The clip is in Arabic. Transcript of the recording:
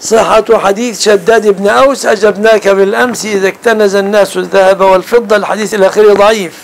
صحة حديث شداد بن أوس أجبناك بالأمس إذا اكتنز الناس الذهب والفضة الحديث الأخير ضعيف.